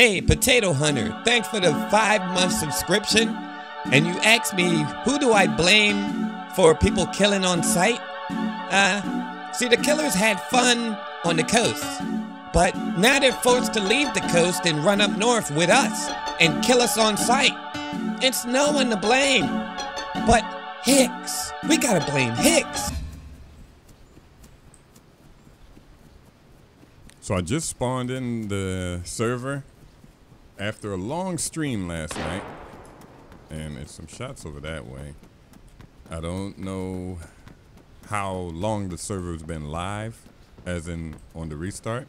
Hey, Potato Hunter, thanks for the five month subscription. And you asked me, who do I blame for people killing on sight? Uh, see, the killers had fun on the coast. But now they're forced to leave the coast and run up north with us and kill us on sight. It's no one to blame. But Hicks. We gotta blame Hicks. So I just spawned in the server after a long stream last night. And it's some shots over that way. I don't know how long the server's been live, as in on the restart.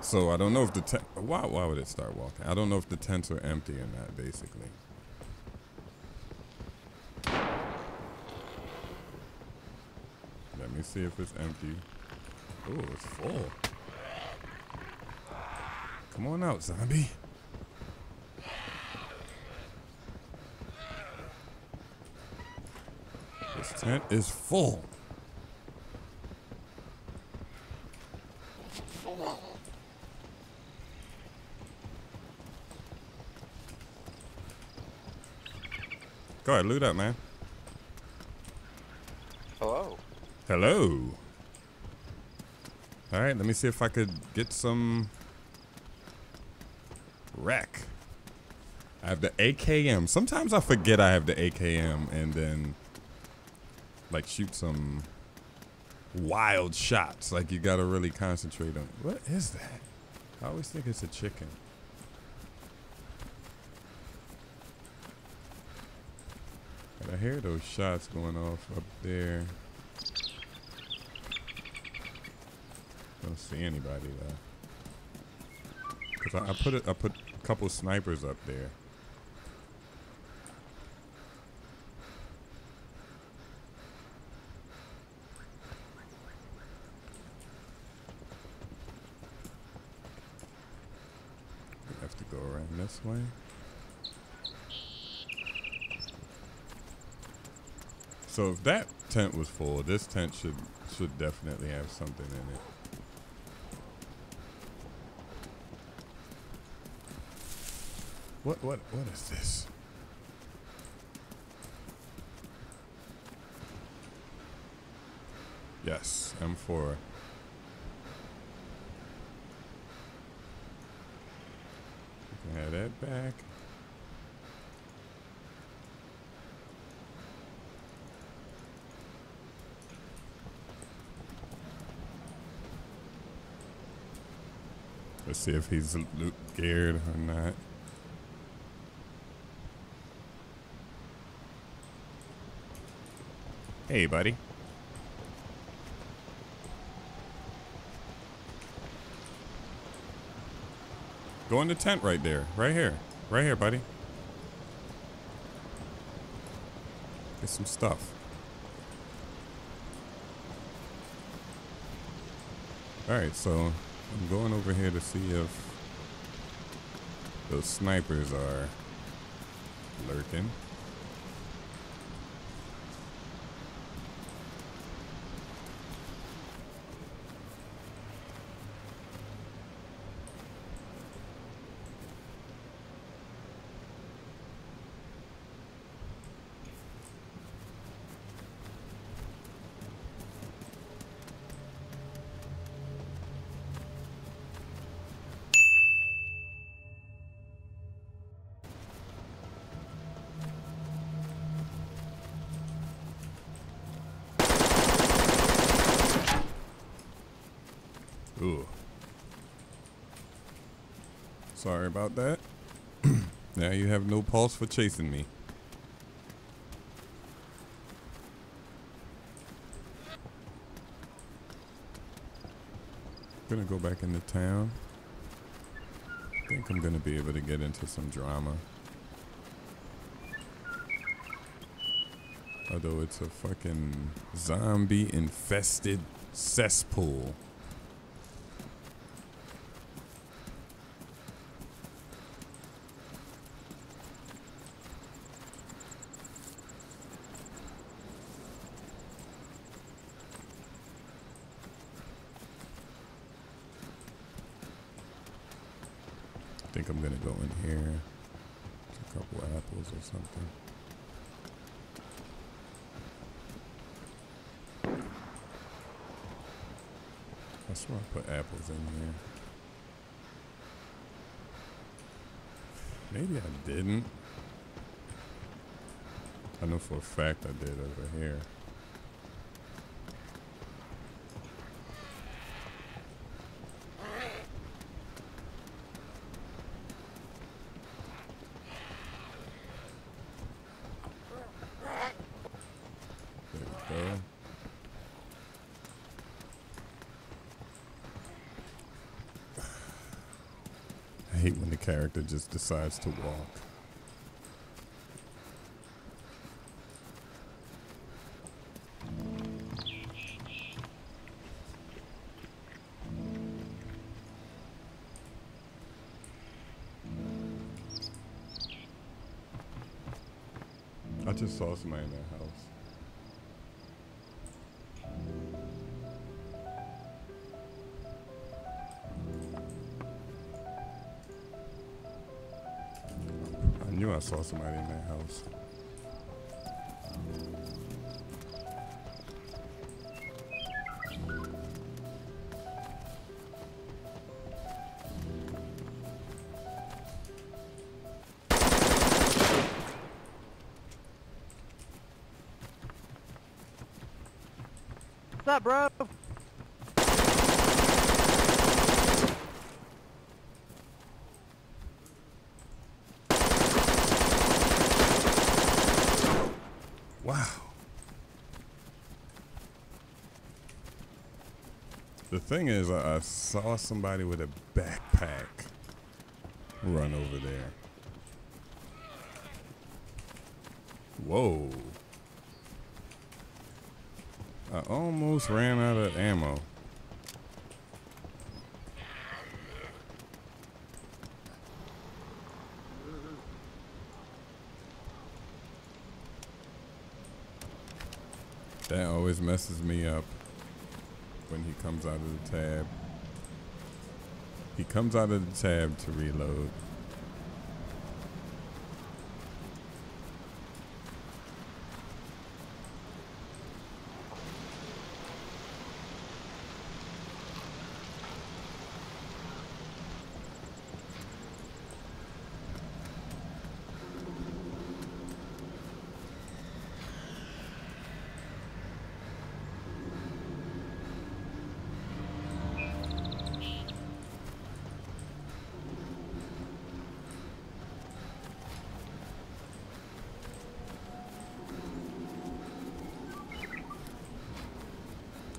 So I don't know if the why, why would it start walking? I don't know if the tents are empty or not, basically. Let me see if it's empty. Oh, it's full. Come on out, zombie. This tent is full. Go ahead, loot up, man. Hello. Hello. All right, let me see if I could get some wreck. I have the AKM. Sometimes I forget I have the AKM and then like shoot some wild shots. Like you gotta really concentrate on. What is that? I always think it's a chicken. But I hear those shots going off up there. Don't see anybody though. Cause I, I put it, I put couple snipers up there. We have to go around this way. So if that tent was full, this tent should should definitely have something in it. What what what is this? Yes, M4. You can have that back. Let's see if he's geared or not. Hey, buddy. Go in the tent right there. Right here. Right here, buddy. Get some stuff. Alright, so I'm going over here to see if those snipers are lurking. Sorry about that. now you have no pulse for chasing me. Gonna go back into town. Think I'm gonna be able to get into some drama. Although it's a fucking zombie infested cesspool. Think I'm gonna go in here. A couple apples or something. I swear I put apples in here. Maybe I didn't. I know for a fact I did over here. There we go. I hate when the character just decides to walk. I just saw somebody in that house. I saw somebody in that house. What's up, bro? Wow. The thing is, I, I saw somebody with a backpack run over there. Whoa. I almost ran out of ammo. That always messes me up when he comes out of the tab. He comes out of the tab to reload.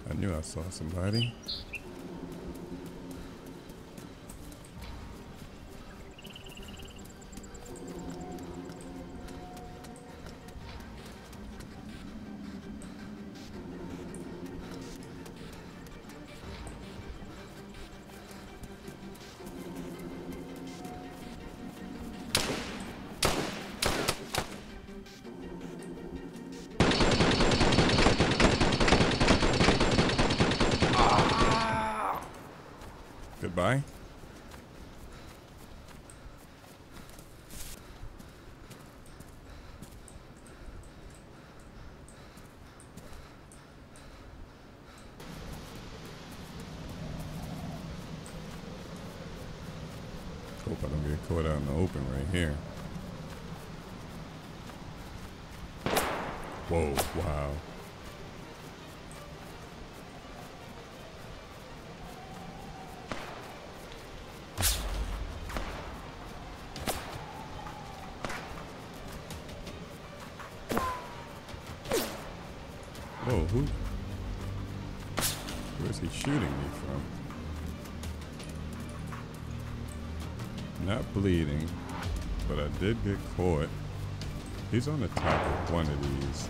I knew I saw somebody. Hope I don't get caught out in the open right here. Whoa, wow. Whoa, who? Where's he shooting me from? Not bleeding, but I did get caught. He's on the top of one of these.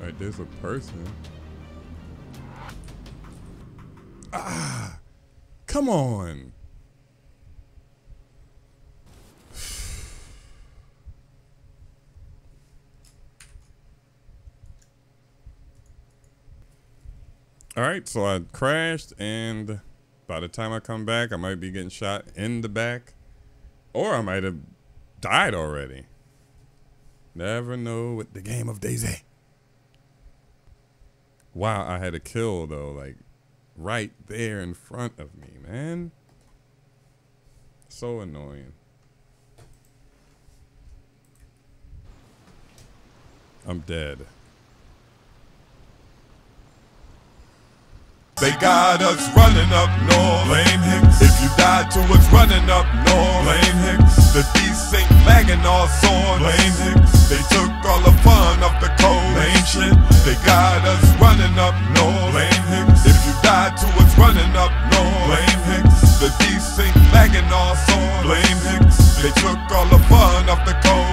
Alright, there's a person. Ah! Come on! All right, so I crashed, and by the time I come back, I might be getting shot in the back, or I might have died already. Never know with the game of DayZ. Wow, I had a kill though, like right there in front of me, man. So annoying. I'm dead. They got us running up north. Blame Hicks. If you died to us running up north. Blame Hicks. The desync lagging all swords. Blame Hicks. They took all the fun off the code. Blame shit. They got us running up north. Blame Hicks. If you died to us running up north. Blame Hicks. The desync lagging all swords. Blame Hicks. They took all the fun off the code.